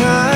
time